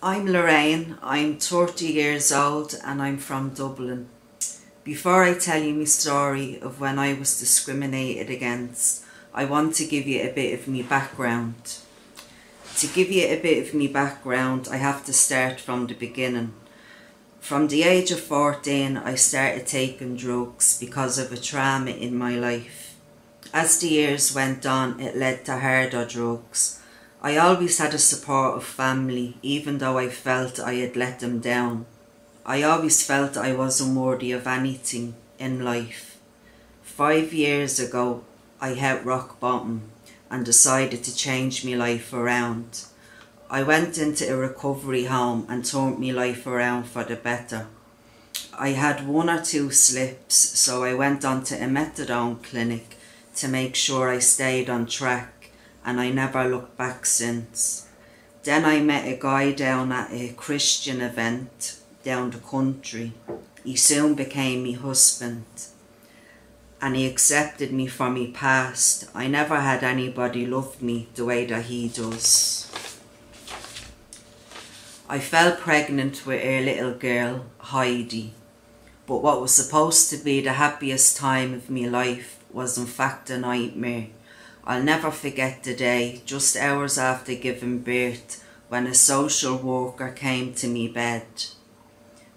I'm Lorraine, I'm 30 years old and I'm from Dublin. Before I tell you my story of when I was discriminated against, I want to give you a bit of my background. To give you a bit of my background, I have to start from the beginning. From the age of 14, I started taking drugs because of a trauma in my life. As the years went on, it led to harder drugs I always had a supportive family, even though I felt I had let them down. I always felt I wasn't worthy of anything in life. Five years ago, I hit rock bottom and decided to change my life around. I went into a recovery home and turned my life around for the better. I had one or two slips, so I went on to a methadone clinic to make sure I stayed on track and I never looked back since. Then I met a guy down at a Christian event down the country. He soon became my husband and he accepted me for me past. I never had anybody love me the way that he does. I fell pregnant with a little girl, Heidi, but what was supposed to be the happiest time of my life was in fact a nightmare. I'll never forget the day, just hours after giving birth, when a social worker came to me bed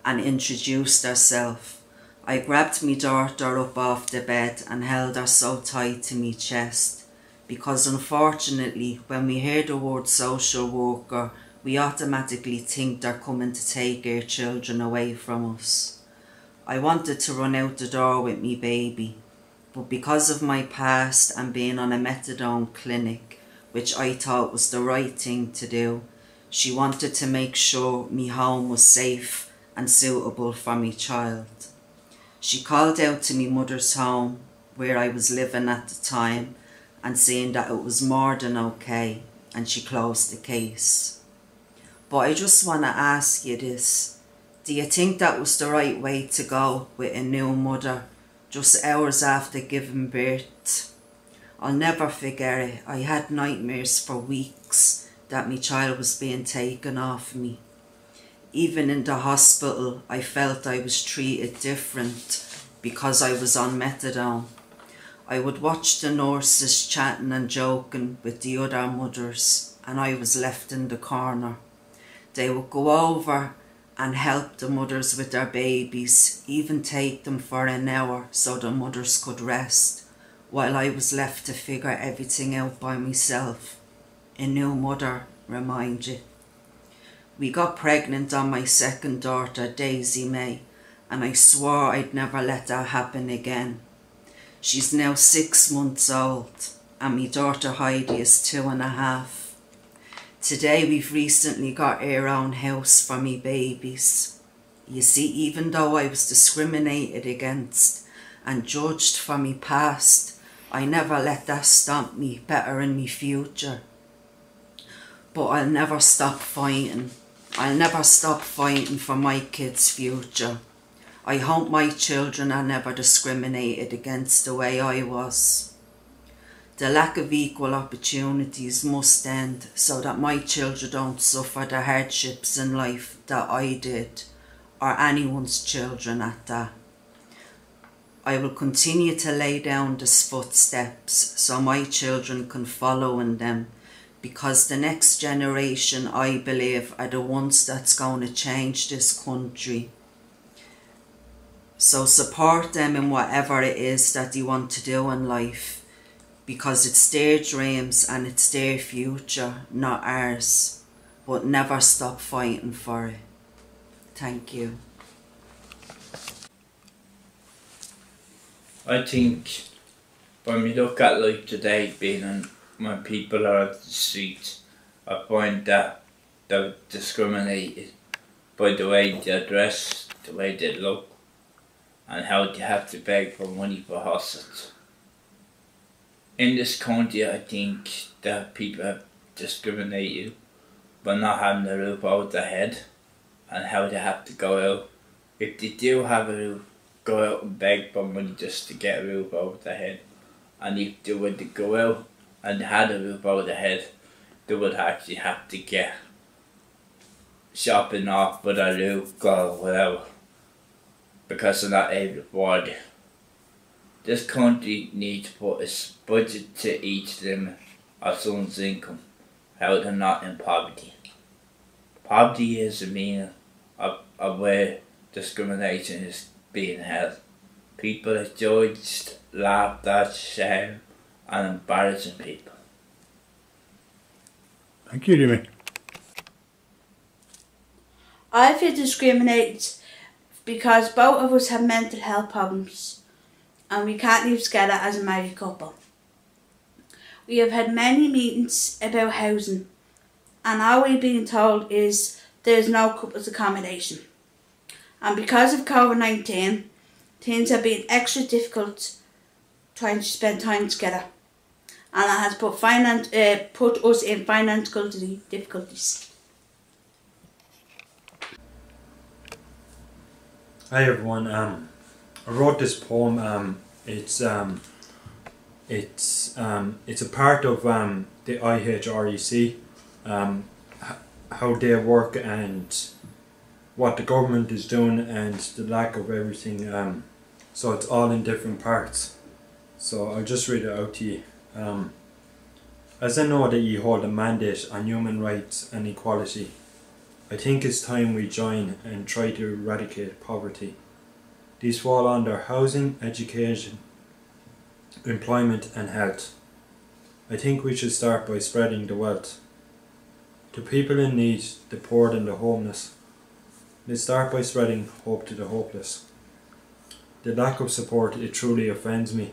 and introduced herself. I grabbed my daughter up off the bed and held her so tight to me chest because unfortunately when we hear the word social worker we automatically think they're coming to take our children away from us. I wanted to run out the door with me baby but because of my past and being on a methadone clinic, which I thought was the right thing to do, she wanted to make sure me home was safe and suitable for me child. She called out to me mother's home, where I was living at the time, and saying that it was more than okay, and she closed the case. But I just want to ask you this. Do you think that was the right way to go with a new mother just hours after giving birth. I'll never forget it. I had nightmares for weeks that my child was being taken off me. Even in the hospital, I felt I was treated different because I was on methadone. I would watch the nurses chatting and joking with the other mothers and I was left in the corner. They would go over and help the mothers with their babies, even take them for an hour so the mothers could rest, while I was left to figure everything out by myself. A new mother, remind you. We got pregnant on my second daughter, Daisy May, and I swore I'd never let that happen again. She's now six months old, and my daughter Heidi is two and a half. Today we've recently got our own house for me babies. You see, even though I was discriminated against and judged for me past, I never let that stop me better in me future. But I'll never stop fighting. I'll never stop fighting for my kids' future. I hope my children are never discriminated against the way I was. The lack of equal opportunities must end so that my children don't suffer the hardships in life that I did, or anyone's children at that. I will continue to lay down these footsteps so my children can follow in them because the next generation, I believe, are the ones that's going to change this country. So support them in whatever it is that you want to do in life because it's their dreams and it's their future, not ours. But never stop fighting for it. Thank you. I think when we look at life today, being in, when people are at the street, I find that they're discriminated by the way they dress, the way they look, and how they have to beg for money for houses in this country, I think that people have discriminated by not having a roof over their head and how they have to go out. If they do have a roof, go out and beg for money just to get a roof over their head. And if they were to go out and had a roof over their head, they would actually have to get shopping off with a Luke or whatever because they're not able to afford it. This country needs to put a budget to each limit of someone's income, how they're not in poverty. Poverty is the meaning of, of where discrimination is being held. People are judged, laughed at, shamed, and embarrassing people. Thank you, Jimmy. I feel discriminated because both of us have mental health problems and we can't live together as a married couple. We have had many meetings about housing and all we've been told is there's no couples accommodation. And because of COVID 19, things have been extra difficult trying to spend time together. And it has put, finance, uh, put us in financial difficulties. Hi everyone. Um, I wrote this poem. Um, it's um, it's um, it's a part of um, the IHREC, um, how they work and what the government is doing and the lack of everything. Um, so it's all in different parts. So I'll just read it out to you. Um, as I know that you hold a mandate on human rights and equality. I think it's time we join and try to eradicate poverty. These fall under housing, education, employment, and health. I think we should start by spreading the wealth. To people in need, the poor, and the homeless. Let's start by spreading hope to the hopeless. The lack of support, it truly offends me.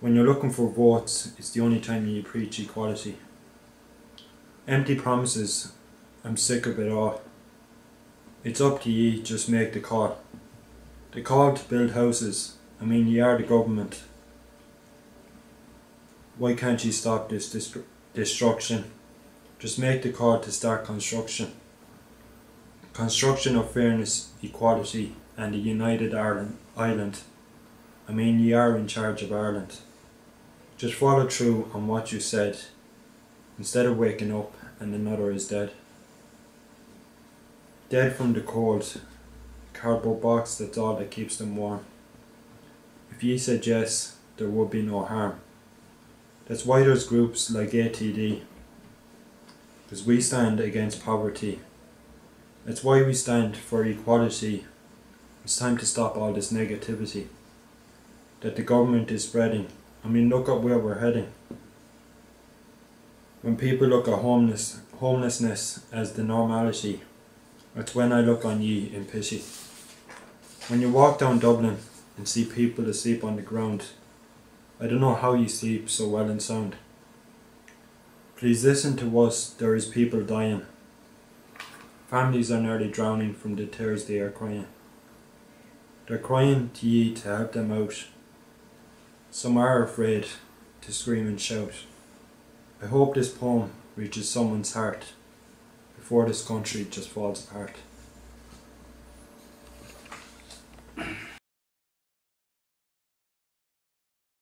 When you're looking for votes, it's the only time you preach equality. Empty promises I'm sick of it all. It's up to ye, just make the call. The call to build houses. I mean, ye are the government. Why can't ye stop this destru- destruction? Just make the call to start construction. Construction of fairness, equality, and a united Ireland. Island. I mean, ye are in charge of Ireland. Just follow through on what you said, instead of waking up and another is dead. Dead from the cold. Cardboard box, that's all that keeps them warm. If ye said yes, there would be no harm. That's why there's groups like ATD. Because we stand against poverty. That's why we stand for equality. It's time to stop all this negativity that the government is spreading. I mean, look at where we're heading. When people look at homeless, homelessness as the normality, that's when I look on ye in pity. When you walk down Dublin and see people asleep on the ground, I don't know how you sleep so well and sound. Please listen to us, there is people dying. Families are nearly drowning from the tears they are crying. They're crying to ye to help them out. Some are afraid to scream and shout. I hope this poem reaches someone's heart before this country just falls apart. Thank you.